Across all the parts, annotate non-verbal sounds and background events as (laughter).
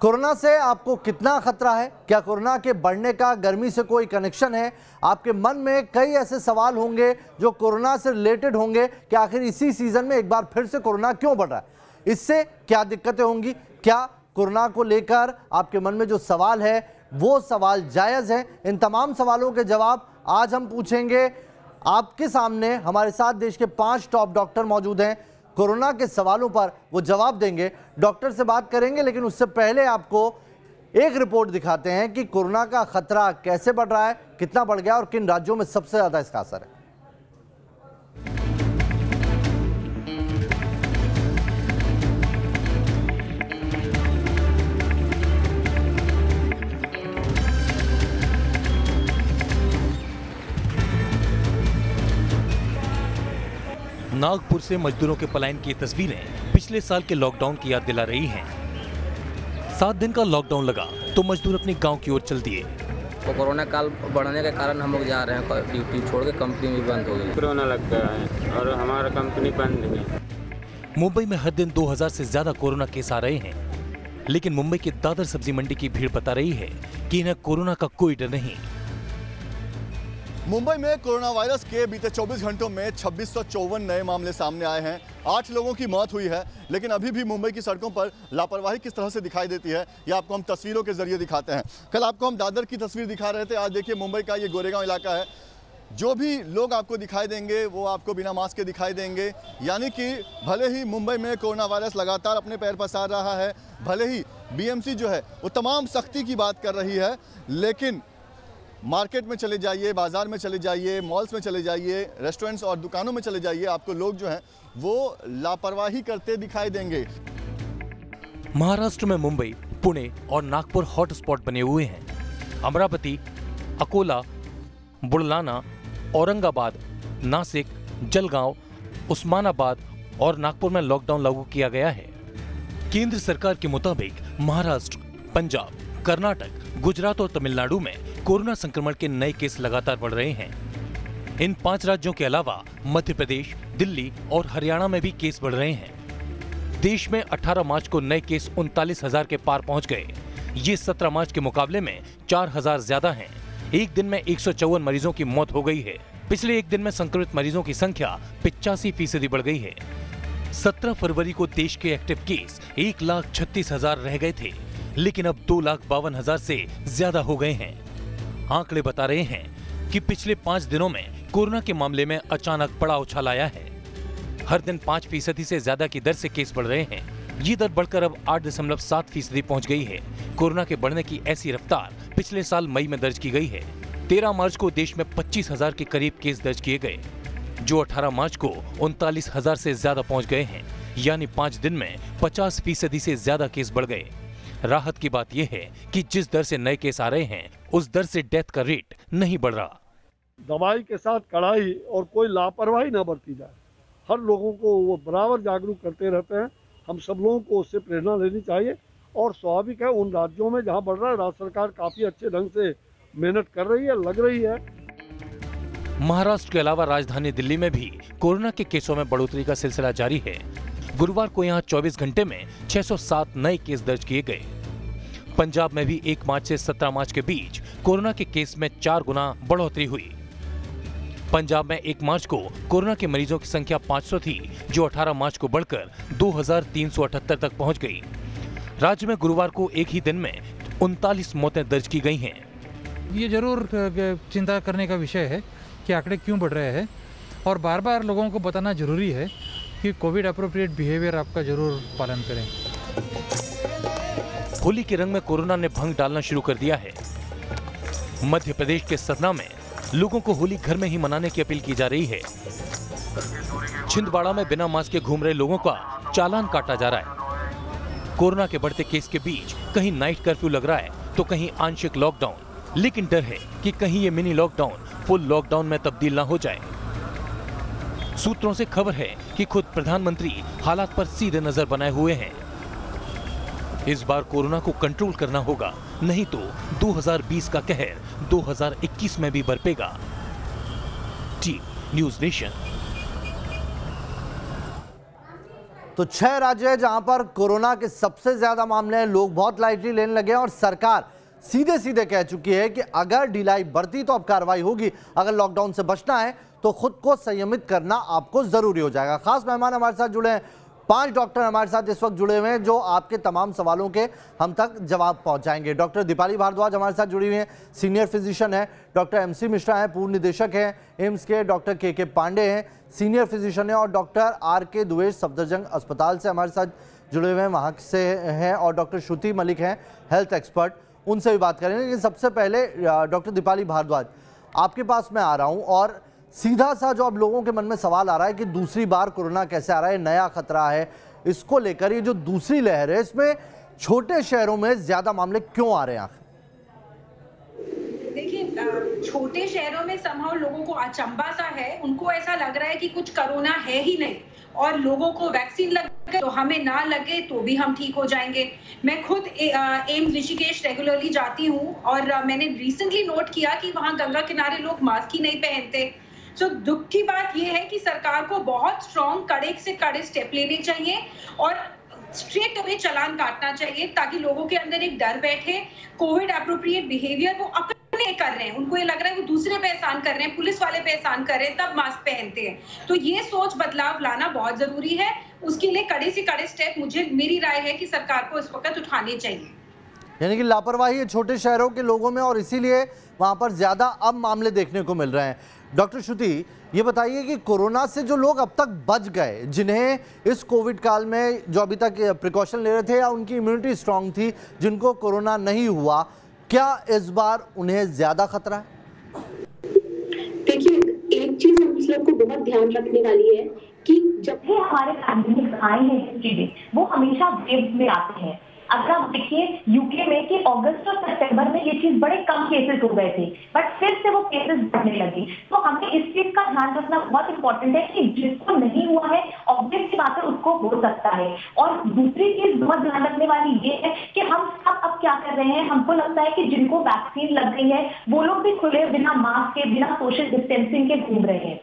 Corona से आपको कितना खतरा है? क्या कोरोना के बढ़ने का, गर्मी से कोई कनेक्शन है? आपके मन में कई ऐसे सवाल होंगे जो कोरोना से रिलेटेड होंगे कि आखिर इसी सीज़न में एक बार फिर से कोरोना क्यों बढ़ रहा है? इससे क्या दिक्कतें होंगी? क्या कोरोना को लेकर आपके मन में जो सवाल है, वो सवाल जायज़ है? इन तमाम सवालों के जवाब आज हम पूछेंगे। आपके सामने हमारे साथ देश के पाँच टॉप डॉक्टर मौजूद हैं। कोरोना के सवालों पर वो जवाब देंगे। डॉक्टर से बात करेंगे, लेकिन उससे पहले आपको एक रिपोर्ट दिखाते हैं कि कोरोना का खतरा कैसे बढ़ रहा है, कितना बढ़ गया और किन राज्यों में सबसे ज़्यादा इसका असर है। नागपुर से मजदूरों के पलायन की तस्वीरें पिछले साल के लॉकडाउन की याद दिला रही हैं। सात दिन का लॉकडाउन लगा तो मजदूर अपने गाँव की ओर चल दिए। तो कोरोना काल बढ़ने के कारण हम लोग जा रहे हैं ड्यूटी छोड़ के कंपनी भी बंद हो गई। कोरोना लग गया है और हमारा कंपनी बंद है। मुंबई में हर दिन 2000 से ज़्यादा कोरोना केस आ रहे हैं लेकिन मुंबई की दादर सब्ज़ी मंडी की भीड़ बता रही है कि इन्हें कोरोना का कोई डर नहीं। मुंबई में कोरोना वायरस के बीते 24 घंटों में छब्बीस नए मामले सामने आए हैं। आठ लोगों की मौत हुई है, लेकिन अभी भी मुंबई की सड़कों पर लापरवाही किस तरह से दिखाई देती है, ये आपको हम तस्वीरों के ज़रिए दिखाते हैं। कल आपको हम दादर की तस्वीर दिखा रहे थे, आज देखिए मुंबई का ये गोरेगांव इलाका है। जो भी लोग आपको दिखाई देंगे, वो आपको बिना मास्क के दिखाई देंगे। यानी कि भले ही मुंबई में कोरोना वायरस लगातार अपने पैर पसार रहा है, भले ही बीएमसी जो है, वो तमाम सख्ती की बात कर रही है, लेकिन मार्केट में चले जाइए, बाज़ार में चले जाइए मॉल्स में चले जाइए रेस्टोरेंट्स और दुकानों में चले जाइए, आपको लोग जो हैं, वो लापरवाही करते दिखाई देंगे। महाराष्ट्र में मुंबई, पुणे और नागपुर हॉटस्पॉट बने हुए हैं। अमरावती, अकोला बुड़लाना औरंगाबाद, नासिक, जलगांव, उस्मानाबाद और नागपुर में लॉकडाउन लागू किया गया है। केंद्र सरकार के मुताबिक महाराष्ट्र, पंजाब, कर्नाटक, गुजरात और तमिलनाडु में कोरोना संक्रमण के नए केस लगातार बढ़ रहे हैं। इन पाँच राज्यों के अलावा मध्य प्रदेश, दिल्ली और हरियाणा में भी केस बढ़ रहे हैं। देश में 18 मार्च को नए केस उनतालीस हज़ार के पार पहुँच गए। ये 17 मार्च के मुकाबले में 4000 ज़्यादा हैं। एक दिन में एक सौ चौवन मरीजों की मौत हो गई है। पिछले एक दिन में संक्रमित मरीजों की संख्या पिचासी फ़ीसदी बढ़ गई है। 17 फरवरी को देश के एक्टिव केस एक लाख छत्तीस हज़ार रह गए थे, लेकिन अब दो लाख बावन हज़ार से ज़्यादा हो गए हैं। आंकड़े बता रहे हैं कि पिछले पाँच दिनों में कोरोना के मामले में अचानक बड़ा उछाल आया है। हर दिन पाँच फ़ीसदी से ज़्यादा की दर से केस बढ़ रहे हैं। ये दर बढ़कर अब आठ दशमलव सात फ़ीसदी पहुँच गई है। कोरोना के बढ़ने की ऐसी रफ्तार पिछले साल मई में दर्ज की गई है। तेरह मार्च को देश में पच्चीस हज़ार के करीब केस दर्ज किए गए, जो 18 मार्च को उनतालीस हज़ार से ज़्यादा पहुँच गए हैं। यानी पाँच दिन में 50 फ़ीसदी से ज़्यादा केस बढ़ गए। राहत की बात यह है कि जिस दर से नए केस आ रहे हैं उस दर से डेथ का रेट नहीं बढ़ रहा। दवाई के साथ कड़ाई और कोई लापरवाही ना बरती जाए। हर लोगों को वो बराबर जागरूक करते रहते हैं। हम सब लोगों को उससे प्रेरणा लेनी चाहिए और स्वाभाविक है उन राज्यों में जहाँ बढ़ रहा है राज्य सरकार काफ़ी अच्छे ढंग से मेहनत कर रही है लग रही है। महाराष्ट्र के अलावा राजधानी दिल्ली में भी कोरोना के केसों में बढ़ोतरी का सिलसिला जारी है। गुरुवार को यहाँ 24 घंटे में 607 नए केस दर्ज किए गए। पंजाब में भी 1 मार्च से 17 मार्च के बीच कोरोना के केस में चार गुना बढ़ोतरी हुई। पंजाब में 1 मार्च को कोरोना के मरीजों की संख्या 500 थी, जो 18 मार्च को बढ़कर 2378 तक पहुँच गई। राज्य में गुरुवार को एक ही दिन में उनतालीस मौतें दर्ज की गई हैं। ये ज़रूर चिंता करने का विषय है कि आंकड़े क्यों बढ़ रहे हैं और बार बार लोगों को बताना ज़रूरी है कि कोविड अप्रोप्रिएट बिहेवियर आपका ज़रूर पालन करें। होली के रंग में कोरोना ने भंग डालना शुरू कर दिया है। मध्य प्रदेश के सतना में लोगों को होली घर में ही मनाने की अपील की जा रही है। छिंदवाड़ा में बिना मास्क के घूम रहे लोगों का चालान काटा जा रहा है। कोरोना के बढ़ते केस के बीच कहीं नाइट कर्फ्यू लग रहा है तो कहीं आंशिक लॉकडाउन लेकिन डर है कि कहीं ये मिनी लॉकडाउन फुल लॉकडाउन में तब्दील ना हो जाए। सूत्रों से खबर है कि खुद प्रधानमंत्री हालात पर सीधे नज़र बनाए हुए हैं। इस बार कोरोना को कंट्रोल करना होगा, नहीं तो 2020 का कहर 2021 में भी बरपेगा। News nation. तो छह राज्य जहाँ पर कोरोना के सबसे ज़्यादा मामले हैं। लोग बहुत लाइटली लेने लगे हैं और सरकार सीधे सीधे कह चुकी है कि अगर ढिलाई बढ़ती तो अब कार्रवाई होगी। अगर लॉकडाउन से बचना है तो खुद को संयमित करना आपको ज़रूरी हो जाएगा। खास मेहमान हमारे साथ जुड़े हैं। पाँच डॉक्टर हमारे साथ इस वक्त जुड़े हुए हैं, जो आपके तमाम सवालों के हम तक जवाब पहुंचाएँगे। डॉक्टर दीपाली भारद्वाज हमारे साथ जुड़ी हुई हैं सीनियर फिजिशियन है। डॉक्टर एमसी मिश्रा हैं, पूर्व निदेशक हैं। एम्स के डॉक्टर के के पांडे हैं सीनियर फिजिशियन है। और डॉक्टर आर के दुवेश सफदरजंग अस्पताल से हमारे साथ जुड़े हुए हैं, वहाँ से हैं। और डॉक्टर श्रुति मलिक हैं हेल्थ एक्सपर्ट उनसे भी बात करेंगे। लेकिन सबसे पहले डॉक्टर दीपाली भारद्वाज, आपके पास मैं आ रहा हूँ और सीधा सा जो अब लोगों के मन में सवाल आ रहा है कि दूसरी बार कोरोना कैसे आ रहा है, नया खतरा है, इसको लेकर ये जो दूसरी लहर है, इसमें छोटे शहरों में ज़्यादा मामले क्यों आ रहे हैं? देखिए छोटे शहरों में संभव लोगों को अचंबा सा है। उनको ऐसा लग रहा है कि कुछ कोरोना है ही नहीं। और लोगों को वैक्सीन लग गए तो हमें ना लगे तो भी हम ठीक हो जाएँगे। मैं खुद एम्स ऋषिकेश रेगुलरली जाती हूँ और मैंने रिसेंटली नोट किया कि वहाँ गंगा किनारे लोग मास्क ही नहीं पहनते। सो दुख की बात यह है कि सरकार को बहुत स्ट्रॉन्ग कड़े से कड़े स्टेप लेने चाहिए और स्ट्रेट अवे चलान काटना चाहिए ताकि लोगों के अंदर एक डर बैठे कोविड अप्रोप्रिएट बिहेवियर वो अपने कर रहे हैं। उनको ये लग रहा है वो दूसरे पे एहसान कर रहे हैं, पुलिस वाले पे एहसान कर रहे हैं, तब मास्क पहनते हैं। तो ये सोच बदलाव लाना बहुत ज़रूरी है। उसके लिए कड़े से कड़े स्टेप मुझे, मेरी राय है कि सरकार को इस वक्त उठाने चाहिए। यानी कि लापरवाही छोटे शहरों के लोगों में और इसीलिए वहाँ पर ज़्यादा अब मामले देखने को मिल रहे हैं। डॉक्टर श्रुति, ये बताइए कि कोरोना से जो लोग अब तक बच गए, जिन्हें इस कोविड काल में जो अभी तक प्रिकॉशन ले रहे थे या उनकी इम्यूनिटी स्ट्रांग थी, जिनको कोरोना नहीं हुआ क्या इस बार उन्हें ज़्यादा खतरा है? देखिए एक चीज़ हम लोग को बहुत ध्यान रखने वाली है कि जब भी हमारे पैंडेमिक आए हैं हिस्ट्री में वो हमेशा वेव में आते हैं। अगर आप देखिए यूके में कि अगस्त और सितंबर में ये चीज़ बड़े कम केसेस हो गए थे बट फिर से वो केसेस बढ़ने लगी। तो हमें इस चीज़ का ध्यान रखना बहुत इंपॉर्टेंट है कि जिसको नहीं हुआ है ऑब्वियस की बात है सकता है। और दूसरी चीज़ बहुत ध्यान रखने वाली ये है कि हम सब अब क्या कर रहे हैं? हमको लगता है कि जिनको वैक्सीन लग गई है, वो लोग भी खुले बिना मास्क के, बिना सोशल डिस्टेंसिंग के घूम रहे हैं।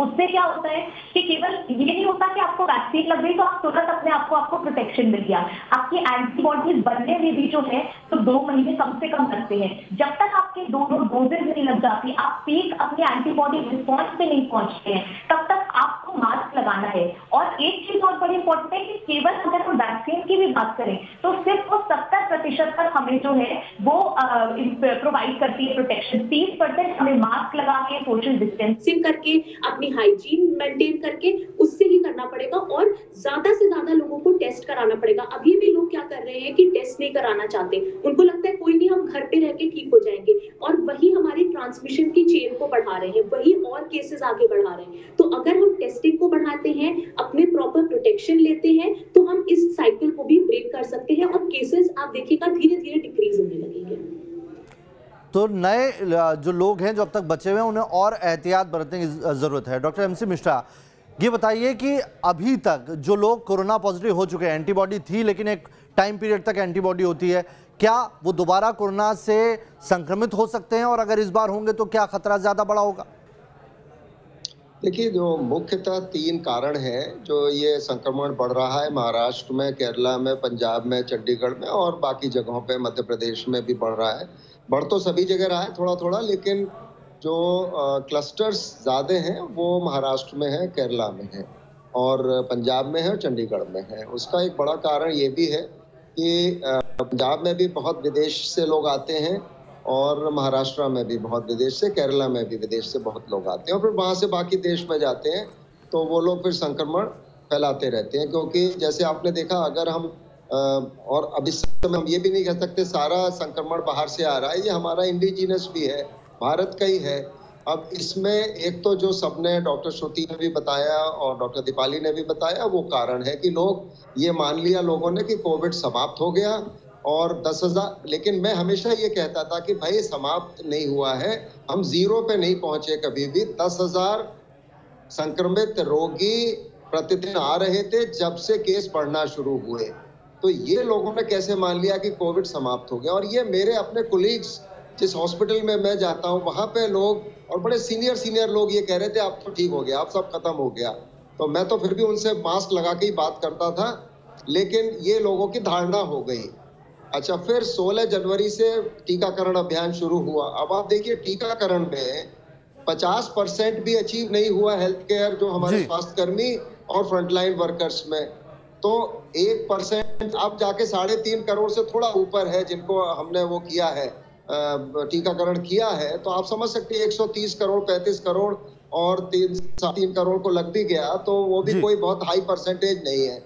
उससे क्या होता है कि केवल ये नहीं होता कि आपको वैक्सीन लग गई तो आप तुरंत अपने आप को आपको प्रोटेक्शन मिल गया। आपकी एंटीबॉडीज बनने में भी जो है तो दो महीने कम से कम लगते हैं। जब तक आपके दोनों डोजेज नहीं लग जाती, आप पीक अपने एंटीबॉडी रिस्पॉन्स पे नहीं पहुँचते हैं, तब तक आपको मास्क लगाना है। और एक चीज़ और बड़ी इंपॉर्टेंट है कि केवल अगर हम वैक्सीन की भी बात करें तो सिर्फ़ वो सत्तर प्रतिशत तक हमें जो है, वो प्रोवाइड करती है प्रोटेक्शन तीस परसेंट हमें मास्क लगा के सोशल डिस्टेंसिंग करके, अपनी हाइजीन मेंटेन करके उससे ही करना पड़ेगा और ज़्यादा से ज़्यादा लोगों को टेस्ट कराना पड़ेगा। अभी भी लोग क्या कर रहे हैं कि टेस्ट नहीं कराना चाहते। उनको लगता है कोई नहीं, हम घर पे रह के ठीक हो जाएँगे। और वही हमारी ट्रांसमिशन की चेन को बढ़ा रहे हैं, वही और केसेस आगे बढ़ा रहे हैं। तो अगर हम टेस्टिंग को बढ़ाते हैं, अपने प्रॉपर प्रोटेक्शन लेते हैं तो हम इस साइकिल को भी ब्रेक कर सकते हैं और केसेस आप देखिएगा धीरे धीरे डिक्रीज होने लगेंगे। तो नए जो लोग हैं जो अब तक बचे हुए हैं, उन्हें और एहतियात बरतने की ज़रूरत है। डॉक्टर एम सी मिश्रा, ये बताइए कि अभी तक जो लोग कोरोना पॉजिटिव हो चुके हैं, एंटीबॉडी थी, लेकिन एक टाइम पीरियड तक एंटीबॉडी होती है, क्या वो दोबारा कोरोना से संक्रमित हो सकते हैं? और अगर इस बार होंगे तो क्या खतरा ज़्यादा बड़ा होगा? देखिए, जो मुख्यतः तीन कारण हैं, जो ये संक्रमण बढ़ रहा है महाराष्ट्र में, केरला में, पंजाब में, चंडीगढ़ में और बाकी जगहों पे, मध्य प्रदेश में भी बढ़ रहा है। बढ़ तो सभी जगह रहा है थोड़ा थोड़ा लेकिन जो क्लस्टर्स ज़्यादा हैं, वो महाराष्ट्र में है, केरला में है और पंजाब में है चंडीगढ़ में है। उसका एक बड़ा कारण ये भी है कि पंजाब में भी बहुत विदेश से लोग आते हैं और महाराष्ट्र में भी बहुत विदेश से, केरला में भी विदेश से बहुत लोग आते हैं और फिर वहाँ से बाकी देश में जाते हैं तो वो लोग फिर संक्रमण फैलाते रहते हैं। क्योंकि जैसे आपने देखा, अगर हम और अब इस समय हम ये भी नहीं कह सकते सारा संक्रमण बाहर से आ रहा है, ये हमारा इंडिजिनस भी है, भारत का ही है। अब इसमें एक तो जो सबने डॉक्टर श्रुति ने भी बताया और डॉक्टर दीपाली ने भी बताया, वो कारण है कि लोग, ये मान लिया लोगों ने कि कोविड समाप्त हो गया और दस हज़ार, लेकिन मैं हमेशा ये कहता था कि भाई समाप्त नहीं हुआ है, हम ज़ीरो पे नहीं पहुँचे कभी भी। दस हज़ार संक्रमित रोगी प्रतिदिन आ रहे थे जब से केस बढ़ना शुरू हुए। तो ये लोगों ने कैसे मान लिया कि कोविड समाप्त हो गया? और ये मेरे अपने कोलीग्स जिस हॉस्पिटल में मैं जाता हूँ वहाँ पे लोग और बड़े सीनियर सीनियर लोग ये कह रहे थे अब तो ठीक हो गया अब सब खत्म हो गया। तो मैं तो फिर भी उनसे मास्क लगा के ही बात करता था लेकिन ये लोगों की धारणा हो गई। अच्छा फिर 16 जनवरी से टीकाकरण अभियान शुरू हुआ। अब आप देखिए टीकाकरण में 50 परसेंट भी अचीव नहीं हुआ हेल्थ केयर जो हमारे जी। स्वास्थ्य कर्मी और फ्रंटलाइन वर्कर्स में। तो एक परसेंट अब जाके साढ़े तीन करोड़ से थोड़ा ऊपर है जिनको हमने वो किया है टीकाकरण किया है तो आप समझ सकते हैं 130 करोड़ 35 करोड़ और तीन तीन करोड़ को लग भी गया तो वो भी कोई बहुत हाई परसेंटेज नहीं है।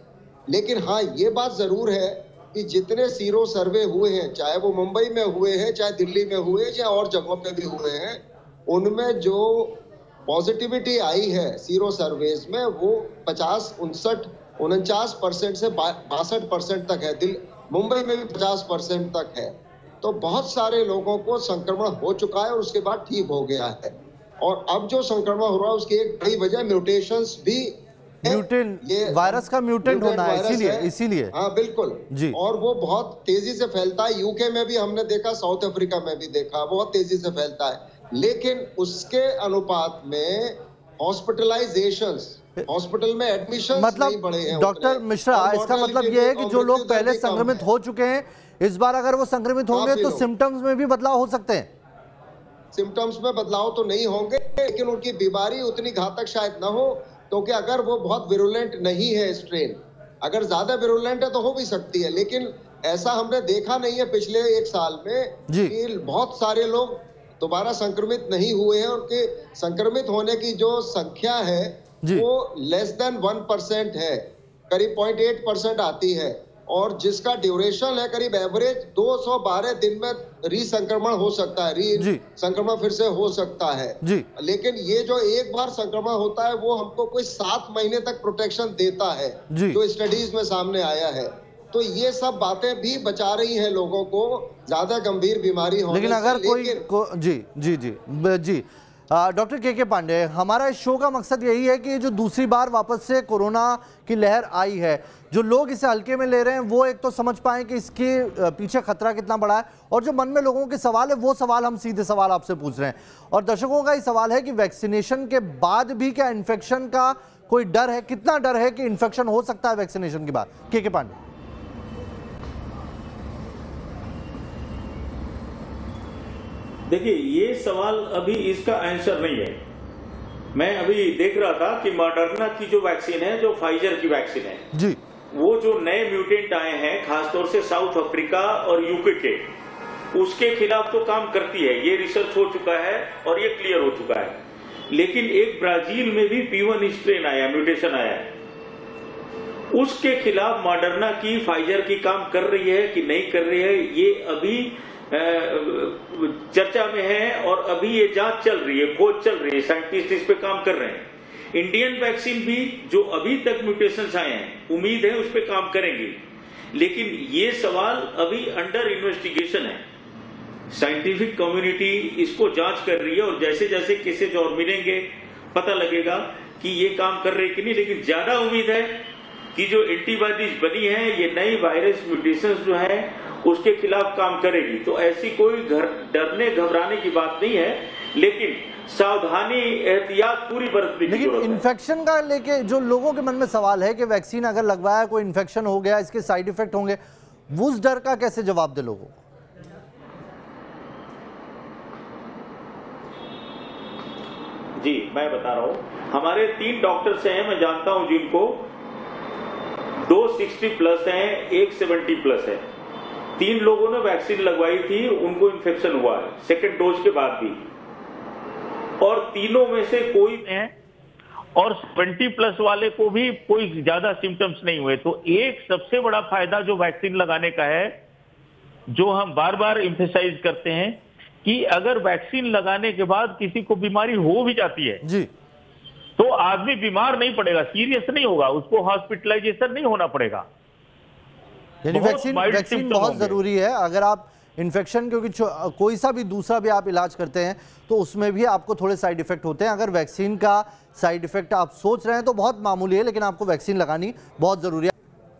लेकिन हाँ ये बात ज़रूर है कि जितने सीरो सर्वे हुए हैं चाहे वो मुंबई में हुए हैं चाहे दिल्ली में हुए चाहे और जगहों पे भी हुए हैं उनमें जो पॉजिटिविटी आई है सीरो सर्वेज में वो पचास उनसठ उनचास परसेंट से बासठ परसेंट तक है। दिल मुंबई में भी पचास परसेंट तक है। तो बहुत सारे लोगों को संक्रमण हो चुका है और उसके बाद ठीक हो गया है। और अब जो संक्रमण हो रहा है उसकी एक बड़ी वजह म्यूटेशंस भी म्यूटेंट वायरस का म्यूटेंट होना है इसीलिए इसीलिए। हाँ बिल्कुल। जी। और वो बहुत तेज़ी से फैलता है। यूके में भी हमने देखा साउथ अफ्रीका में भी देखा बहुत तेज़ी से फैलता है। लेकिन उसके अनुपात में हॉस्पिटलाइजेशन हॉस्पिटल में एडमिशन मतलब डॉक्टर मिश्रा इसका मतलब ये है कि जो लोग पहले संक्रमित हो। चुके हैं इस बार अगर वो संक्रमित होंगे तो सिम्टम्स में भी बदलाव हो सकते हैं। सिम्टम्स में बदलाव तो नहीं होंगे लेकिन उनकी बीमारी उतनी घातक शायद न हो क्योंकि अगर वो बहुत विरुलेंट नहीं है स्ट्रेन अगर ज़्यादा विरुलेंट है तो हो भी सकती है लेकिन ऐसा हमने देखा नहीं है पिछले एक साल में कि बहुत सारे लोग दोबारा संक्रमित नहीं हुए हैं उनके संक्रमित होने की जो संख्या है। वो लेस देन वन परसेंट है करीब पॉइंट एट परसेंट आती है और जिसका ड्यूरेशन है करीब एवरेज 212 दिन में रीसंक्रमण हो सकता है री संक्रमण फिर से हो सकता है। जी। लेकिन ये जो एक बार संक्रमण होता है वो हमको कोई सात महीने तक प्रोटेक्शन देता है जी। जो स्टडीज़ में सामने आया है। तो ये सब बातें भी बचा रही हैं लोगों को ज़्यादा गंभीर बीमारी होने लेकिन अगर कोई लेकिन- को, जी जी जी जी। डॉक्टर के के पांडे, हमारा इस शो का मकसद यही है कि जो दूसरी बार वापस से कोरोना की लहर आई है, जो लोग इसे हल्के में ले रहे हैं, वो एक तो समझ पाएँ कि इसके पीछे खतरा कितना बड़ा है, और जो मन में लोगों के सवाल है, वो सवाल हम सीधे सवाल आपसे पूछ रहे हैं। और दर्शकों का ये सवाल है कि वैक्सीनेशन के बाद भी क्या इन्फेक्शन का कोई डर है? कितना डर है कि इन्फेक्शन हो सकता है वैक्सीनेशन के बाद? के के पांडे। देखिए ये सवाल अभी इसका आंसर नहीं है। मैं अभी देख रहा था कि मॉडर्ना की जो वैक्सीन है जो फाइजर की वैक्सीन है जी। वो जो नए म्यूटेंट आए हैं खासतौर से साउथ अफ्रीका और यूके के उसके खिलाफ तो काम करती है। ये रिसर्च हो चुका है और ये क्लियर हो चुका है। लेकिन एक ब्राज़ील में भी पीवन स्ट्रेन आया म्यूटेशन आया उसके खिलाफ मॉडर्ना की फाइजर की काम कर रही है कि नहीं कर रही है ये अभी चर्चा में है और अभी ये जाँच चल रही है, खोज चल रही है साइंटिस्ट इस पे काम कर रहे हैं। इंडियन वैक्सीन भी जो अभी तक म्यूटेशन आए हैं, उम्मीद है उस पर काम करेंगे। लेकिन ये सवाल अभी अंडर इन्वेस्टिगेशन है। साइंटिफिक कम्युनिटी इसको जाँच कर रही है और जैसे जैसे केसेज और मिलेंगे, पता लगेगा कि ये काम कर रहे कि नहीं। लेकिन ज़्यादा उम्मीद है कि जो एंटीबॉडीज बनी है, ये नई वायरस म्यूटेशन जो है उसके खिलाफ काम करेगी। तो ऐसी कोई घर डरने घबराने की बात नहीं है लेकिन सावधानी एहतियात पूरी बरतने लेकिन इन्फेक्शन का लेके जो लोगों के मन में सवाल है कि वैक्सीन अगर लगवाया कोई इन्फेक्शन हो गया इसके साइड इफ़ेक्ट होंगे उस डर का कैसे जवाब दे लोगों को? जी मैं बता रहा हूँ। हमारे तीन डॉक्टर्स हैं मैं जानता हूँ जिनको दो सिक्सटी प्लस हैं एक सेवेंटी प्लस है। तीन लोगों ने वैक्सीन लगवाई थी उनको इन्फेक्शन हुआ है। सेकेंड डोज के बाद भी। और तीनों में से कोई हैं और 20 प्लस वाले को भी कोई ज़्यादा सिम्टम्स नहीं हुए। तो एक सबसे बड़ा फ़ायदा जो वैक्सीन लगाने का है जो हम बार बार इम्फेसाइज करते हैं कि अगर वैक्सीन लगाने के बाद किसी को बीमारी हो भी जाती है जी। तो आदमी बीमार नहीं पड़ेगा सीरियस नहीं होगा उसको हॉस्पिटलाइजेशन नहीं होना पड़ेगा। यानी वैक्सीन वैक्सीन बहुत ज़रूरी है। अगर आप इन्फेक्शन क्योंकि कोई सा भी दूसरा भी आप इलाज करते हैं तो उसमें भी आपको थोड़े साइड इफ़ेक्ट होते हैं। अगर वैक्सीन का साइड इफ़ेक्ट आप सोच रहे हैं तो बहुत मामूली है लेकिन आपको वैक्सीन लगानी बहुत ज़रूरी है।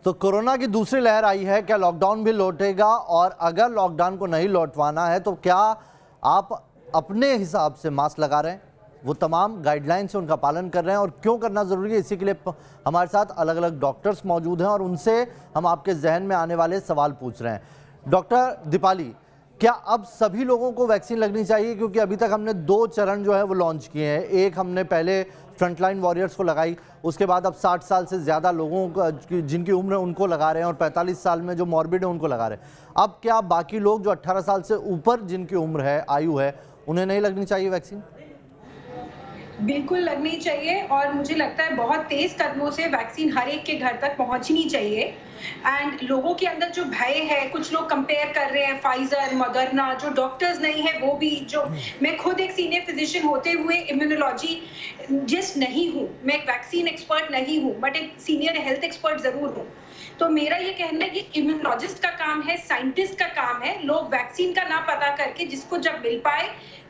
तो कोरोना की दूसरी लहर आई है क्या लॉकडाउन भी लौटेगा? और अगर लॉकडाउन को नहीं लौटवाना है तो क्या आप अपने हिसाब से मास्क लगा रहे हैं? वो तमाम गाइडलाइंस से उनका पालन कर रहे हैं और क्यों करना ज़रूरी है, इसी के लिए हमारे साथ अलग अलग डॉक्टर्स मौजूद हैं और उनसे हम आपके जहन में आने वाले सवाल पूछ रहे हैं। डॉक्टर दीपाली क्या अब सभी लोगों को वैक्सीन लगनी चाहिए? क्योंकि अभी तक हमने दो चरण जो है वो लॉन्च किए हैं। एक हमने पहले फ्रंटलाइन वॉरियर्स को लगाई, उसके बाद अब 60 साल से ज़्यादा लोगों को, जिनकी उम्र है उनको लगा रहे हैं और 45 साल में जो मॉर्बिड है उनको लगा रहे हैं। अब क्या बाकी लोग जो 18 साल से ऊपर जिनकी उम्र है, आयु है, उन्हें नहीं लगनी चाहिए वैक्सीन बिल्कुल लगनी चाहिए और मुझे लगता है बहुत तेज कदमों से वैक्सीन हर एक के घर तक पहुंचनी चाहिए। एंड लोगों के अंदर जो भय है कुछ लोग कंपेयर कर रहे हैं फाइजर मदरना जो डॉक्टर्स नहीं है वो भी जो मैं खुद एक सीनियर फिजिशियन होते हुए इम्यूनोलॉजी जिस नहीं हूँ। मैं एक वैक्सीन एक्सपर्ट नहीं हूँ बट एक सीनियर हेल्थ एक्सपर्ट ज़रूर हूँ। तो मेरा ये कहना है कि इम्यूनोलॉजिस्ट का काम है साइंटिस्ट का काम है, लोग वैक्सीन का ना पता करके जिसको जब मिल पाए,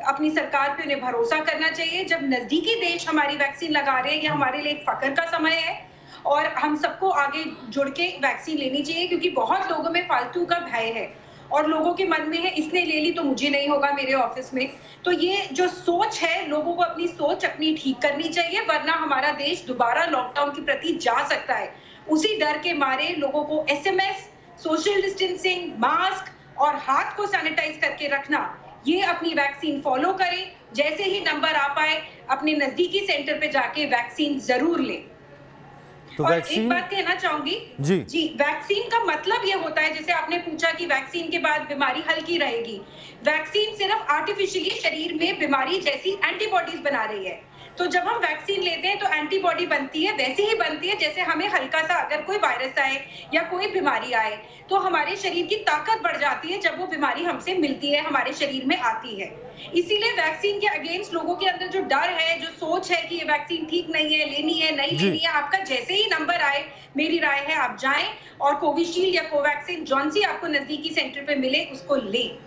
अपनी सरकार पे उन्हें भरोसा करना चाहिए। जब नजदीकी देश हमारी वैक्सीन लगा रहे हैं, ये हमारे लिए एक फकर का समय है, और हम सबको आगे जुड़ के वैक्सीन लेनी चाहिए, क्योंकि बहुत लोगों में फालतू का भय है, और लोगों के मन में है, इसने ले ली तो मुझे नहीं होगा मेरे ऑफ़िस में। तो ये जो सोच है, लोगों को अपनी सोच अपनी ठीक करनी चाहिए, वरना हमारा देश दोबारा लॉकडाउन के प्रति जा सकता है। उसी डर के मारे लोगों को एसएमएस सोशल डिस्टेंसिंग मास्क और हाथ को सैनिटाइज करके रखना। ये अपनी वैक्सीन फॉलो करें। जैसे ही नंबर आ पाए अपने नजदीकी सेंटर पे जाके वैक्सीन ज़रूर लें। तो और वैक्सीन... एक बात कहना चाहूँगी जी। जी वैक्सीन का मतलब ये होता है जैसे आपने पूछा कि वैक्सीन के बाद बीमारी हल्की रहेगी। वैक्सीन सिर्फ़ आर्टिफिशियली शरीर में बीमारी जैसी एंटीबॉडीज बना रही है। तो जब हम वैक्सीन लेते हैं तो एंटीबॉडी बनती है वैसे ही बनती है जैसे हमें हल्का सा अगर कोई वायरस आए या कोई बीमारी आए तो हमारे शरीर की ताकत बढ़ जाती है जब वो बीमारी हमसे मिलती है हमारे शरीर में आती है। इसीलिए वैक्सीन के अगेंस्ट लोगों के अंदर जो डर है जो सोच है कि ये वैक्सीन ठीक नहीं है लेनी है नहीं लेनी है आपका जैसे ही नंबर आए मेरी राय है आप जाएँ और कोविशील्ड या कोवैक्सीन जौन सी आपको नजदीकी सेंटर पे मिले उसको लें।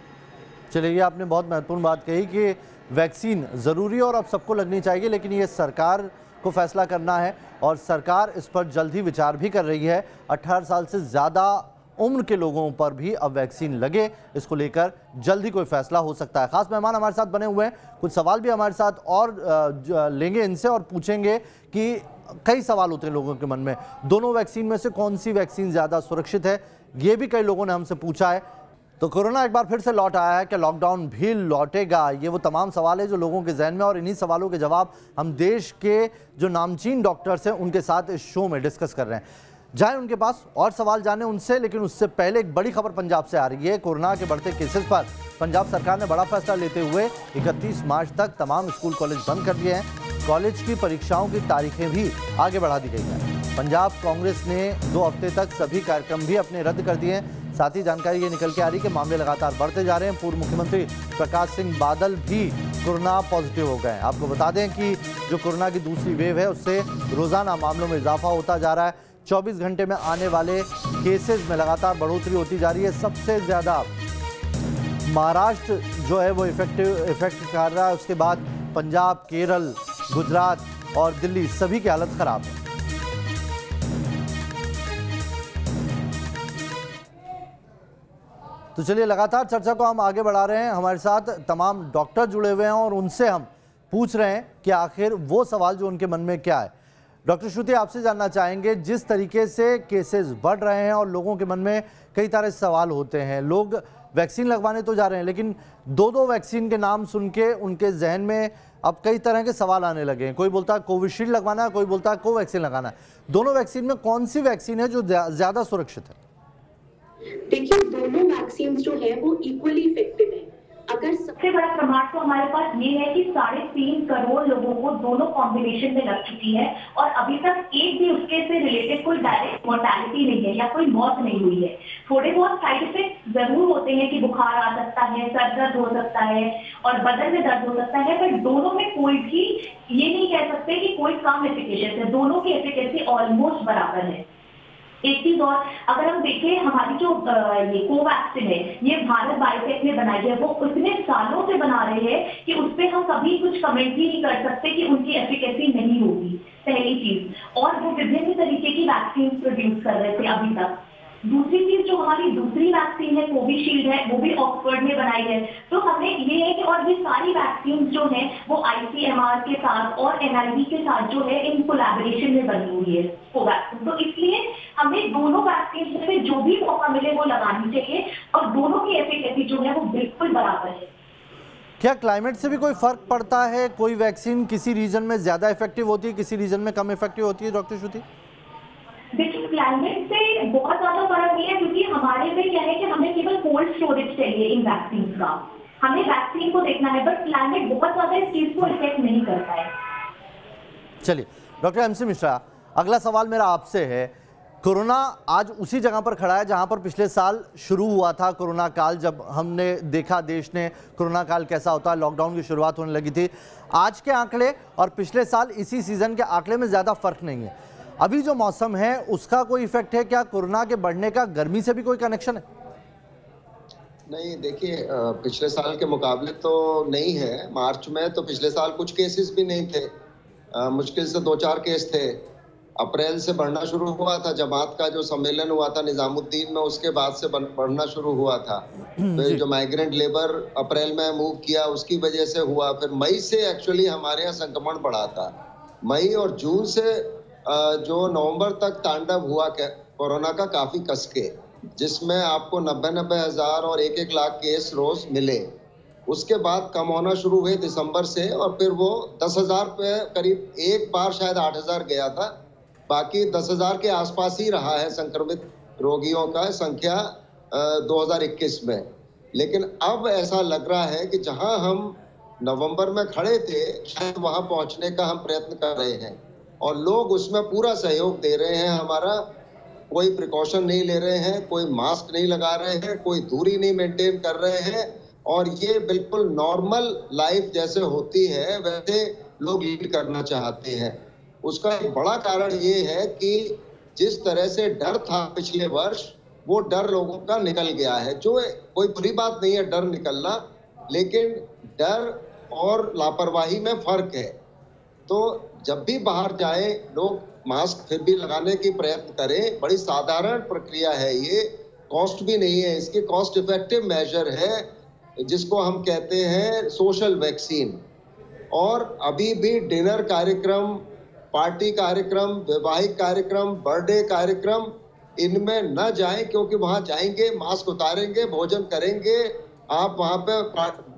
चलिए आपने बहुत महत्वपूर्ण बात कही कि वैक्सीन ज़रूरी है और अब सबको लगनी चाहिए, लेकिन ये सरकार को फैसला करना है और सरकार इस पर जल्द ही विचार भी कर रही है। 18 साल से ज़्यादा उम्र के लोगों पर भी अब वैक्सीन लगे, इसको लेकर जल्द ही कोई फैसला हो सकता है। खास मेहमान हमारे साथ बने हुए हैं, कुछ सवाल भी हमारे साथ और लेंगे इनसे और पूछेंगे कि कई सवाल होते हैं लोगों के मन में, दोनों वैक्सीन में से कौन सी वैक्सीन ज़्यादा सुरक्षित है? ये भी कई लोगों ने हमसे पूछा है। तो कोरोना एक बार फिर से लौट आया है कि लॉकडाउन भी लौटेगा। ये वो तमाम सवाल है जो लोगों के जहन में और इन्हीं सवालों के जवाब हम देश के जो नामचीन डॉक्टर्स हैं, उनके साथ इस शो में डिस्कस कर रहे हैं। जाए उनके पास और सवाल जाने उनसे, लेकिन उससे पहले एक बड़ी खबर पंजाब से आ रही है। कोरोना के बढ़ते केसेस पर पंजाब सरकार ने बड़ा फैसला लेते हुए 31 मार्च तक तमाम स्कूल कॉलेज बंद कर दिए हैं। कॉलेज की परीक्षाओं की तारीखें भी आगे बढ़ा दी गई हैं। पंजाब कांग्रेस ने दो हफ़्ते तक सभी कार्यक्रम भी अपने रद्द कर दिए हैं। साथ ही जानकारी ये निकल के आ रही कि मामले लगातार बढ़ते जा रहे हैं। पूर्व मुख्यमंत्री प्रकाश सिंह बादल भी कोरोना पॉजिटिव हो गए हैं। आपको बता दें कि जो कोरोना की दूसरी वेव है, उससे रोज़ाना मामलों में इजाफा होता जा रहा है। 24 घंटे में आने वाले केसेस में लगातार बढ़ोतरी होती जा रही है। सबसे ज़्यादा महाराष्ट्र जो है, वो इफ़ेक्टिव, इफ़ेक्ट कर रहा है। उसके बाद पंजाब, केरल, गुजरात और दिल्ली, सभी की हालत ख़राब है। तो चलिए, लगातार चर्चा को हम आगे बढ़ा रहे हैं। हमारे साथ तमाम डॉक्टर जुड़े हुए हैं और उनसे हम पूछ रहे हैं कि आखिर वो सवाल जो उनके मन में क्या है। डॉक्टर श्रुति, आपसे जानना चाहेंगे, जिस तरीके से केसेस बढ़ रहे हैं और लोगों के मन में कई तरह सवाल होते हैं। लोग वैक्सीन लगवाने तो जा रहे हैं, लेकिन दो दो वैक्सीन के नाम सुन के उनके जहन में अब कई तरह के सवाल आने लगे हैं। कोई बोलता है कोविशील्ड लगवाना है, कोई बोलता है कोवैक्सीन लगाना है। दोनों वैक्सीन में कौन सी वैक्सीन है जो ज़्यादा सुरक्षित है? देखिए, दोनों वैक्सीन जो है, वो इक्वली इफ़ेक्टिव है। अगर सबसे बड़ा प्रमाण तो हमारे पास ये है कि साढ़े तीन करोड़ लोगों को दोनों कॉम्बिनेशन में लग चुकी है और अभी तक एक भी उसके से रिलेटेड कोई डायरेक्ट मोर्टेलिटी नहीं है या कोई मौत नहीं हुई है। थोड़े बहुत साइड इफ़ेक्ट ज़रूर होते हैं कि बुखार आ सकता है, सर दर्द हो सकता है और बदन में दर्द हो सकता है, पर दोनों में कोई भी ये नहीं कह सकते कि कोई कम एफिकेशियस है। दोनों की एफिकेसी ऑलमोस्ट बराबर है। एक चीज़ और, अगर हम देखें, हमारी जो ये कोवैक्सीन है, ये भारत बायोटेक ने बनाई है, वो उतने सालों से बना रहे हैं कि उस पर हम कभी कुछ कमेंट ही नहीं कर सकते कि उनकी एफिकेसी नहीं होगी। पहली चीज़। और वो विभिन्न तरीके की वैक्सीन प्रोड्यूस कर रहे थे अभी तक। दूसरी चीज़ जो हमारी दूसरी वैक्सीन है कोविशील्ड है, वो भी ऑक्सफोर्ड में बनाई है। तो हमें ये है कि और ये सारी वैक्सीन जो है, वो आईसीएमआर के साथ और एनआईवी के साथ जो है, इन कोलैबोरेशन में बनी हुई है कोवैक्सीन तो इसलिए हमें दोनों वैक्सीन में जो भी मौका मिले, वो लगानी चाहिए और दोनों की एफिकेसी जो है, वो बिल्कुल बराबर है। क्या क्लाइमेट से भी कोई फ़र्क पड़ता है? कोई वैक्सीन किसी रीजन में ज़्यादा इफ़ेक्टिव होती है, किसी रीजन में कम इफ़ेक्टिव होती है डॉक्टर श्रुति क्लाइमेट से बहुत ज़्यादा फ़र्क नहीं है, क्योंकि हमारे में क्या है कि हमें केवल कोल्ड स्टोरेज चाहिए इन वैक्सीन का। हमें वैक्सीन को देखना है बट क्लाइमेट बहुत ज़्यादा इस चीज़ को इफ़ेक्ट नहीं करता है। चलिए, डॉक्टर एमसी मिश्रा, अगला सवाल मेरा आपसे है। कोरोना आज उसी जगह पर खड़ा है जहाँ पर पिछले साल शुरू हुआ था कोरोना काल, जब हमने देखा देश ने कोरोना काल कैसा होता है लॉकडाउन की शुरुआत होने लगी थी। आज के आंकड़े और पिछले साल इसी सीज़न के आंकड़े में ज़्यादा फ़र्क नहीं है। अभी जो मौसम है उसका कोई इफ़ेक्ट है क्या? कोरोना के बढ़ने का गर्मी से भी कोई कनेक्शन है? नहीं देखिए पिछले साल के मुकाबले तो नहीं है। मार्च में तो पिछले साल कुछ केसेस भी नहीं थे। मुश्किल से दो चार केस थे। अप्रैल से बढ़ना शुरू हुआ था जमात का जो सम्मेलन हुआ था निजामुद्दीन में उसके बाद से बढ़ना शुरू हुआ था। (clears throat) तो जो। माइग्रेंट लेबर अप्रैल में मूव किया उसकी वजह से हुआ। फिर मई से एक्चुअली हमारे यहाँ संक्रमण बढ़ा था। मई और जून से जो नवंबर तक तांडव हुआ कोरोना का काफ़ी कसके, जिसमें आपको नब्बे नब्बे हज़ार और एक एक लाख केस रोज मिले। उसके बाद कम होना शुरू हुए दिसंबर से और फिर वो दस हज़ार पे करीब एक बार शायद आठ हज़ार गया था। बाकी दस हज़ार के आसपास ही रहा है संक्रमित रोगियों का संख्या 2021 में। लेकिन अब ऐसा लग रहा है कि जहाँ हम नवंबर में खड़े थे, शायद वहाँ पहुँचने का हम प्रयत्न कर रहे हैं। और लोग उसमें पूरा सहयोग दे रहे हैं, हमारा कोई प्रिकॉशन नहीं ले रहे हैं, कोई मास्क नहीं लगा रहे हैं, कोई दूरी नहीं मेंटेन कर रहे हैं और ये बिल्कुल नॉर्मल लाइफ जैसे होती है, वैसे लोग लीड करना चाहते हैं। उसका एक बड़ा कारण ये है कि जिस तरह से डर था पिछले वर्ष, वो डर लोगों का निकल गया है। जो कोई बुरी बात नहीं है डर निकलना, लेकिन डर और लापरवाही में फ़र्क है। तो जब भी बाहर जाए, लोग मास्क फिर भी लगाने की प्रयत्न करें। बड़ी साधारण प्रक्रिया है ये। कॉस्ट भी नहीं है, इसके कॉस्ट इफ़ेक्टिव मेजर है, जिसको हम कहते हैं सोशल वैक्सीन और अभी भी डिनर कार्यक्रम पार्टी कार्यक्रम, वैवाहिक कार्यक्रम बर्थडे कार्यक्रम, इनमें न जाएँ, क्योंकि वहाँ जाएँगे, मास्क उतारेंगे, भोजन करेंगे, आप वहाँ पे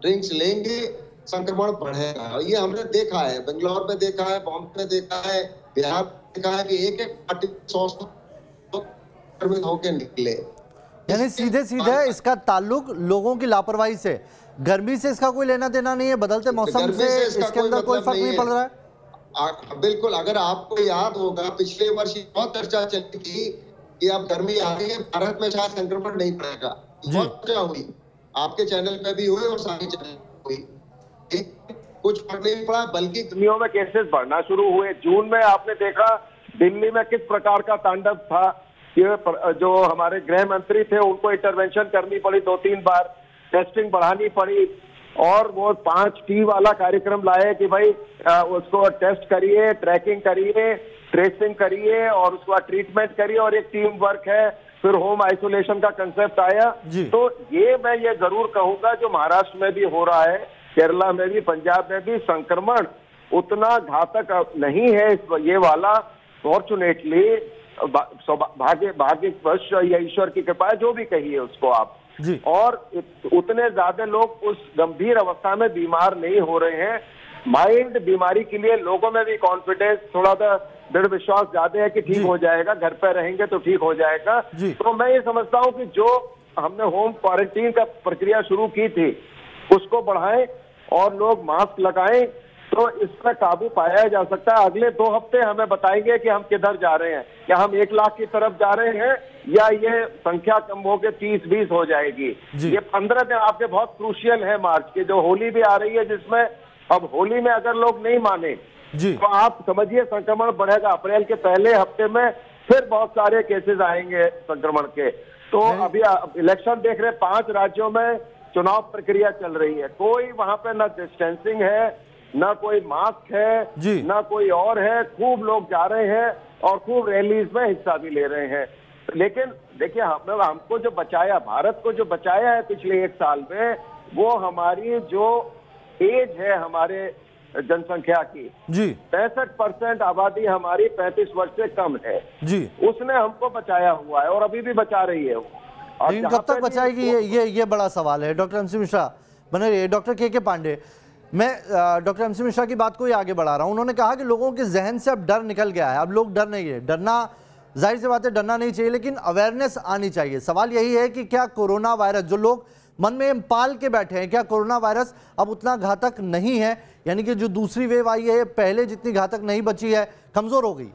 ड्रिंक्स लेंगे संक्रमण बढ़ेगा। ये हमने देखा है बेंगलोर में देखा है बॉम्बे में देखा है बिहार में देखा है कि एक एक पार्टी सौ होके निकले। यानी सीधे सीधे इसका ताल्लुक लोगों की लापरवाही से। गर्मी से इसका कोई लेना देना नहीं है बदलते मौसम से, से इसके अंदर कोई मतलब फ़र्क नहीं पड़ रहा है। आ, बिल्कुल अगर आपको याद होगा पिछले वर्ष बहुत चर्चा चली थी कि अब गर्मी आ रही है भारत में शायद संक्रमण नहीं पड़ेगा बहुत चर्चा हुई। आपके चैनल पे भी हुई और सारे चैनल हुई। कुछ फ़र्क नहीं पड़ा बल्कि दुनिया में केसेस बढ़ना शुरू हुए। जून में आपने देखा दिल्ली में किस प्रकार का तांडव था ये जो हमारे गृह मंत्री थे उनको इंटरवेंशन करनी पड़ी दो तीन बार टेस्टिंग बढ़ानी पड़ी और वो पाँच टी वाला कार्यक्रम लाए कि भाई उसको टेस्ट करिए ट्रैकिंग करिए ट्रेसिंग करिए और उसके बाद ट्रीटमेंट करिए और एक टीम वर्क है फिर होम आइसोलेशन का कंसेप्ट आया। तो ये मैं ये ज़रूर कहूँगा जो महाराष्ट्र में भी हो रहा है केरला में भी पंजाब में भी संक्रमण उतना घातक नहीं है ये वाला। फॉर्चुनेटली भाग्य भाग्य या ईश्वर की कृपा जो भी कहिए उसको आप। और उतने ज़्यादा लोग उस गंभीर अवस्था में बीमार नहीं हो रहे हैं। माइल्ड बीमारी के लिए लोगों में भी कॉन्फिडेंस थोड़ा सा दृढ़ विश्वास ज़्यादा है कि ठीक हो जाएगा घर पर रहेंगे तो ठीक हो जाएगा। तो मैं ये समझता हूँ कि जो हमने होम क्वारंटीन का प्रक्रिया शुरू की थी उसको बढ़ाएँ। और लोग मास्क लगाएँ तो इस पर काबू पाया जा सकता है। अगले दो हफ़्ते हमें बताएँगे कि हम किधर जा रहे हैं। क्या हम एक लाख की तरफ़ जा रहे हैं या ये संख्या कम होकर तीस बीस हो जाएगी? ये पंद्रह दिन आपके बहुत क्रूशियल है मार्च की। जो होली भी आ रही है जिसमें अब होली में अगर लोग नहीं माने जी। तो आप समझिए संक्रमण बढ़ेगा। अप्रैल के पहले हफ़्ते में फिर बहुत सारे केसेस आएँगे संक्रमण के। तो अभी इलेक्शन देख रहे पाँच राज्यों में चुनाव प्रक्रिया चल रही है। कोई वहाँ पे ना डिस्टेंसिंग है ना कोई मास्क है ना कोई और है। खूब लोग जा रहे हैं और खूब रैलीज में हिस्सा भी ले रहे हैं। लेकिन देखिए हम हमको जो बचाया भारत को जो बचाया है पिछले एक साल में वो हमारी जो एज है हमारे जनसंख्या की जी। पैंसठ परसेंट आबादी हमारी पैंतीस वर्ष से कम है। जी। उसने हमको बचाया हुआ है और अभी भी बचा रही है वो। लेकिन कब तक बचाएगी ये ये ये बड़ा सवाल है डॉक्टर एमसी मिश्रा? बने रहिए डॉक्टर के के पांडे मैं डॉक्टर एमसी मिश्रा की बात को ही आगे बढ़ा रहा हूँ। उन्होंने कहा कि लोगों के जहन से अब डर निकल गया है। अब लोग डर नहीं है। डरना ज़ाहिर सी बात है डरना नहीं चाहिए लेकिन अवेयरनेस आनी चाहिए। सवाल यही है कि क्या कोरोना वायरस जो लोग मन में पाल के बैठे हैं क्या कोरोना वायरस अब उतना घातक नहीं है? यानी कि जो दूसरी वेव आई है पहले जितनी घातक नहीं बची है कमज़ोर हो गई।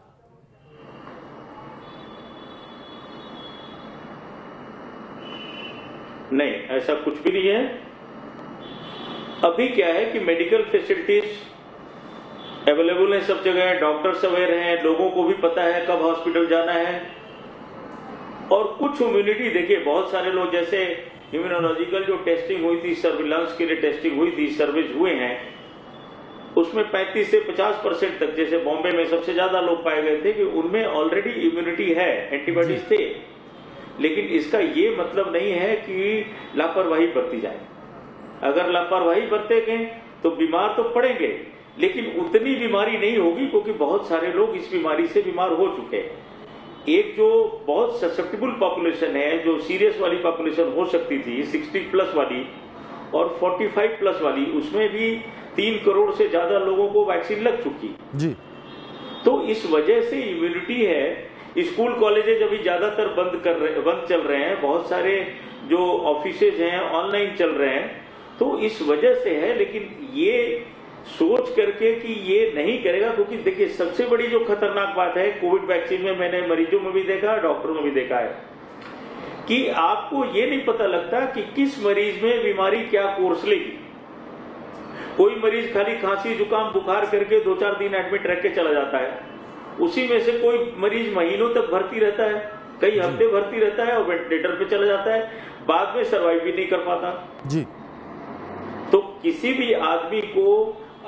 नहीं ऐसा कुछ भी नहीं है। अभी क्या है कि मेडिकल फैसिलिटीज़ अवेलेबल है सब जगह डॉक्टर्स अवेयर हैं लोगों को भी पता है कब हॉस्पिटल जाना है। और कुछ इम्यूनिटी देखिए बहुत सारे लोग जैसे इम्यूनोलॉजिकल जो टेस्टिंग हुई थी सर्विलांस के लिए टेस्टिंग हुई थी सर्विस हुए हैं उसमें 35 से 50 परसेंट तक जैसे बॉम्बे में सबसे ज़्यादा लोग पाए गए थे कि उनमें ऑलरेडी इम्यूनिटी है एंटीबॉडीज थे। लेकिन इसका ये मतलब नहीं है कि लापरवाही बरती जाए। अगर लापरवाही बरतेंगे तो बीमार तो पड़ेंगे लेकिन उतनी बीमारी नहीं होगी क्योंकि बहुत सारे लोग इस बीमारी से बीमार हो चुके हैं। एक जो बहुत ससेप्टेबल पॉपुलेशन है जो सीरियस वाली पॉपुलेशन हो सकती थी 60 प्लस वाली और 45 प्लस वाली उसमें भी तीन करोड़ से ज़्यादा लोगों को वैक्सीन लग चुकी। जी। तो इस वजह से इम्यूनिटी है स्कूल कॉलेजेज अभी ज़्यादातर बंद कर रहे, बंद चल रहे हैं। बहुत सारे जो ऑफिसेज हैं ऑनलाइन चल रहे हैं। तो इस वजह से है, लेकिन ये सोच करके कि ये नहीं करेगा, क्योंकि देखिए, सबसे बड़ी जो खतरनाक बात है, कोविड वैक्सीन में मैंने मरीजों में भी देखा, डॉक्टरों में भी देखा है, कि आपको ये नहीं पता लगता कि किस मरीज़ में बीमारी क्या कोर्स लेगी। कोई मरीज़ खाली खांसी, जुकाम, बुखार करके दो चार दिन एडमिट रख के चला जाता है। उसी में से कोई मरीज़ महीनों तक भर्ती रहता है कई हफ़्ते भर्ती रहता है और वेंटिलेटर पे चला जाता है बाद में सरवाइव भी नहीं कर पाता। जी। तो किसी भी आदमी को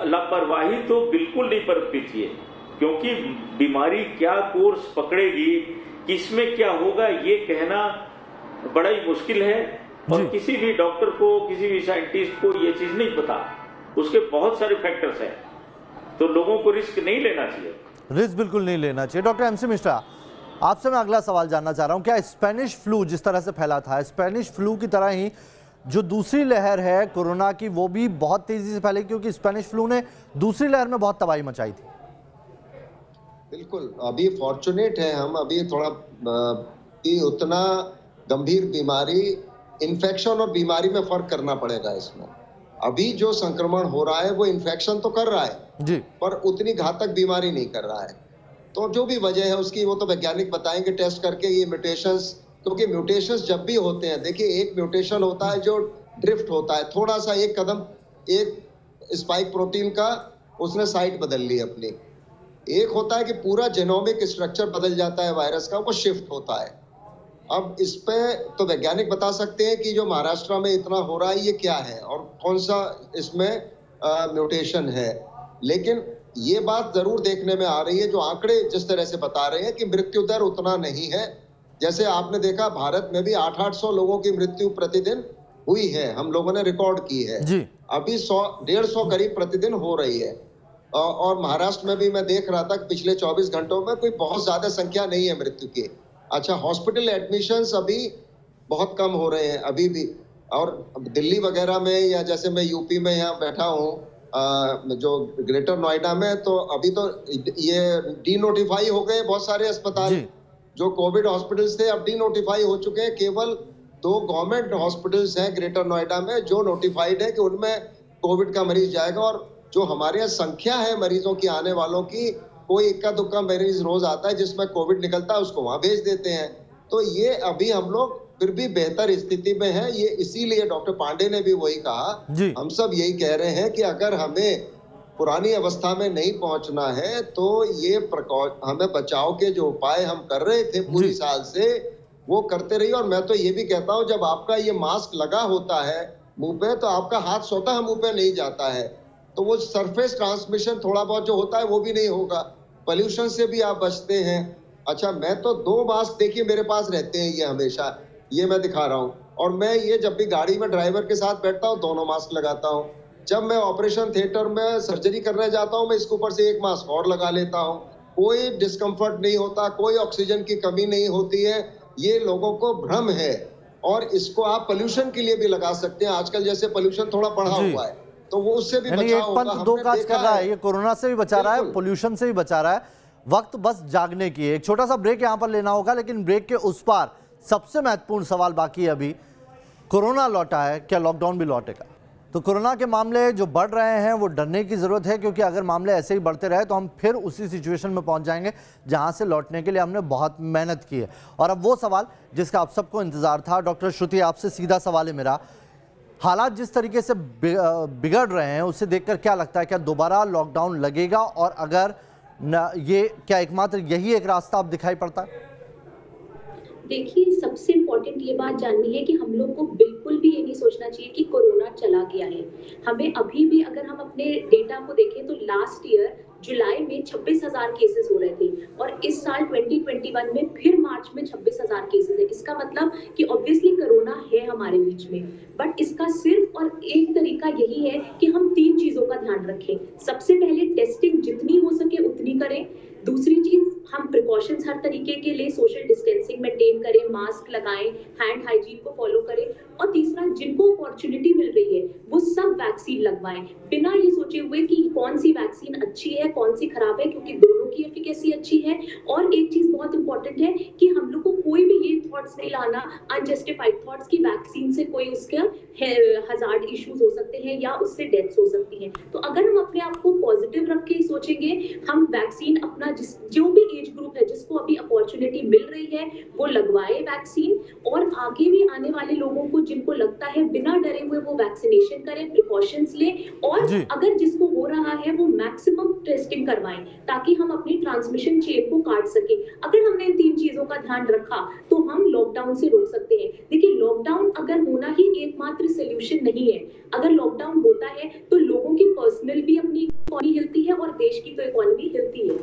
लापरवाही तो बिल्कुल नहीं बरतनी चाहिए क्योंकि बीमारी क्या कोर्स पकड़ेगी किसमें क्या होगा ये कहना बड़ा ही मुश्किल है। और किसी भी डॉक्टर को किसी भी साइंटिस्ट को ये चीज़ नहीं पता। उसके बहुत सारे फैक्टर्स हैं। तो लोगों को रिस्क नहीं लेना चाहिए। रिस्क बिल्कुल नहीं लेना चाहिए। डॉक्टर एमसी मिश्रा, आपसे मैं अगला सवाल जानना चाह रहा हूँ, क्या स्पेनिश फ्लू जिस तरह से फैला था, स्पेनिश फ्लू की तरह ही जो दूसरी लहर है कोरोना की, वो भी बहुत तेज़ी से फैली, क्योंकि स्पेनिश फ्लू ने दूसरी लहर में बहुत तबाही मचाई थी। बिल्कुल, अभी फॉर्चुनेट है हम, अभी थोड़ा कि उतना गंभीर बीमारी इन्फेक्शन और बीमारी में फ़र्क करना पड़ेगा इसमें। अभी जो संक्रमण हो रहा है वो इन्फेक्शन तो कर रहा है जी। पर उतनी घातक बीमारी नहीं कर रहा है। तो जो भी वजह है उसकी वो तो वैज्ञानिक बताएँगे टेस्ट करके ये म्यूटेशंस क्योंकि म्यूटेशंस जब भी होते हैं देखिए एक म्यूटेशन होता है जो ड्रिफ्ट होता है थोड़ा सा एक कदम एक स्पाइक प्रोटीन का उसने साइट बदल ली अपनी। एक होता है कि पूरा जेनोमिक स्ट्रक्चर बदल जाता है वायरस का वो शिफ्ट होता है। अब इस पे तो वैज्ञानिक बता सकते हैं कि जो महाराष्ट्र में इतना हो रहा है ये क्या है? और कौन सा इसमें म्यूटेशन है? लेकिन ये बात ज़रूर देखने में आ रही है जो आंकड़े जिस तरह से बता रहे हैं कि मृत्यु दर उतना नहीं है। जैसे आपने देखा भारत में भी आठ आठ सौ लोगों की मृत्यु प्रतिदिन हुई है हम लोगों ने रिकॉर्ड की है। जी। अभी सौ डेढ़ सौ करीब प्रतिदिन हो रही है। और महाराष्ट्र में भी मैं देख रहा था कि पिछले 24 घंटों में कोई बहुत ज़्यादा संख्या नहीं है मृत्यु की। अच्छा हॉस्पिटल एडमिशंस अभी बहुत कम हो रहे हैं अभी भी। और दिल्ली वगैरह में या जैसे मैं यूपी में यहाँ बैठा हूँ जो ग्रेटर नोएडा में तो अभी तो ये डी नोटिफाई हो गए बहुत सारे अस्पताल। जो। कोविड हॉस्पिटल्स थे अब डी नोटिफाई हो चुके हैं। केवल दो गवर्नमेंट हॉस्पिटल्स हैं ग्रेटर नोएडा में जो नोटिफाइड है कि उनमें कोविड का मरीज़ जाएगा। और जो हमारे यहाँ संख्या है मरीजों की आने वालों की कोई इक्का दुक्का मरीज़ रोज आता है जिसमें कोविड निकलता है उसको वहाँ भेज देते हैं। तो ये अभी हम लोग फिर भी बेहतर स्थिति में है ये इसीलिए डॉक्टर पांडे ने भी वही कहा। हम सब यही कह रहे हैं कि अगर हमें पुरानी अवस्था में नहीं पहुँचना है तो ये हमें बचाव के जो उपाय हम कर रहे थे पूरी साल से वो करते रहिए। और मैं तो ये भी कहता हूँ जब आपका ये मास्क लगा होता है मुँह पे तो आपका हाथ स्वतः मुँह पे नहीं जाता है। तो वो सरफेस ट्रांसमिशन थोड़ा बहुत जो होता है वो भी नहीं होगा। पोल्यूशन से भी आप बचते हैं। अच्छा मैं तो दो मास्क देखिए मेरे पास रहते हैं ये हमेशा। ये मैं दिखा रहा हूँ। और मैं ये जब भी गाड़ी में ड्राइवर के साथ बैठता हूँ दोनों मास्क लगाता हूँ। जब मैं ऑपरेशन थिएटर में सर्जरी करने जाता हूँ मैं इसके ऊपर से एक मास्क और लगा लेता हूँ। कोई डिस्कम्फर्ट नहीं होता कोई ऑक्सीजन की कमी नहीं होती है। ये लोगों को भ्रम है। और इसको आप पोल्यूशन के लिए भी लगा सकते हैं। आजकल जैसे पोल्यूशन थोड़ा बढ़ा हुआ है। तो वो उससे भी बचाव एक पंथ दो काज कर रहा है ये कोरोना से भी बचा रहा है पोल्यूशन से भी बचा रहा है। वक्त बस जागने की है। एक छोटा सा ब्रेक यहाँ पर लेना होगा लेकिन ब्रेक के उस पार सबसे महत्वपूर्ण सवाल बाकी है अभी। कोरोना लौटा है क्या लॉकडाउन भी लौटेगा? तो कोरोना के मामले जो बढ़ रहे हैं वो डरने की ज़रूरत है क्योंकि अगर मामले ऐसे ही बढ़ते रहे तो हम फिर उसी सिचुएशन में पहुँच जाएँगे जहाँ से लौटने के लिए हमने बहुत मेहनत की है। और अब वो सवाल जिसका आप सबको इंतज़ार था डॉक्टर श्रुति आपसे सीधा सवाल है मेरा। हालात जिस तरीके से बिगड़ रहे हैं, उसे देखकर क्या लगता है, क्या दोबारा लॉकडाउन लगेगा? और अगर न, ये, क्या एकमात्र यही एक रास्ता अब दिखाई पड़ता? है देखिए, सबसे इम्पोर्टेंट ये बात जाननी है कि हम लोग को बिल्कुल भी ये नहीं सोचना चाहिए कि कोरोना चला गया है। हमें अभी भी अगर हम अपने डेटा को देखें तो लास्ट ईयर जुलाई में छब्बीस हज़ार केसेस हो रहे थे और इस साल 2021 में फिर मार्च में छब्बीस हज़ार केसेस है। इसका मतलब कि ऑब्वियसली कोरोना है हमारे बीच में। बट इसका सिर्फ़ और एक तरीका यही है कि हम तीन चीज़ों का ध्यान रखें। सबसे पहले टेस्टिंग जितनी हो सके उतनी करें। दूसरी चीज़, हम प्रिकॉशंस हर तरीके के लिए सोशल डिस्टेंसिंग मेंटेन करें मास्क लगाएँ हैंड हाइजीन को फॉलो करें। और तीसरा, जिनको अपॉर्चुनिटी मिल रही है, वो सब वैक्सीन लगवाएँ। बिना ये सोचे हुए कि कौन सी वैक्सीन अच्छी है, कौन सी खराब है, क्योंकि दोनों की एफिकेसी अच्छी है। और एक चीज़ बहुत इंपॉर्टेंट है कि हम लोग को कोई भी ये थॉट्स नहीं लाना अनजस्टिफाइड थॉट्स की वैक्सीन से कोई उसके हजार्ड इश्यूज़ हो सकते हैं या उससे डेथ्स हो सकती हैं। तो अगर हम अपने आप को पॉजिटिव रख के सोचेंगे, हम वैक्सीन अपना जिस, जो भी एज ग्रुप है, जिसको अभी अपॉर्चुनिटी मिल रही है, वो लगवाए वैक्सीन और आगे भी आने वाले लोगों को जिनको लगता है बिना डरे हुए वो वैक्सीनेशन करें प्रिकॉशंस ले और अगर जिसको हो रहा है वो मैक्सिमम टेस्टिंग करवाएँ ताकि हम अपनी ट्रांसमिशन चेन को काट सके। अगर हमने इन तीन चीज़ों का ध्यान रखा तो हम लॉकडाउन से रोक सकते हैं। देखिए लॉकडाउन अगर होना ही एकमात्र सोल्यूशन नहीं है अगर लॉकडाउन होता है तो लोगों की पर्सनल भी अपनी इकोनॉमी हिलती है और देश की तो इकोनॉमी हिलती है।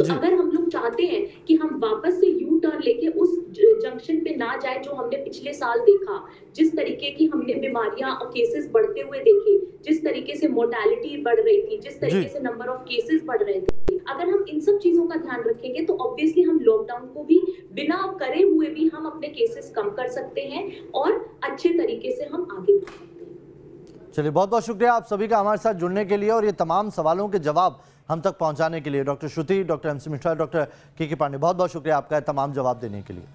तो अगर हम लोग चाहते हैं कि हम वापस से यू टर्न लेके उस जंक्शन पे ना जाए जो हमने पिछले साल देखा जिस तरीके की हमने बीमारियाँ और केसेस बढ़ते हुए देखे जिस तरीके से मोर्टेलिटी बढ़ रही थी जिस तरीके से नंबर ऑफ़ केसेस बढ़ रहे थे अगर हम इन सब चीज़ों का ध्यान रखेंगे तो ऑब्वियसली हम लॉकडाउन को भी बिना करे हुए भी हम अपने केसेस कम कर सकते हैं और अच्छे तरीके से हम आगे बढ़ सकते हैं। चलिए बहुत बहुत शुक्रिया आप सभी का हमारे साथ जुड़ने के लिए और ये तमाम सवालों के जवाब हम तक पहुँचाने के लिए doctor Shruti, doctor M C Mishra, doctor K K Pandey बहुत बहुत शुक्रिया आपका तमाम जवाब देने के लिए।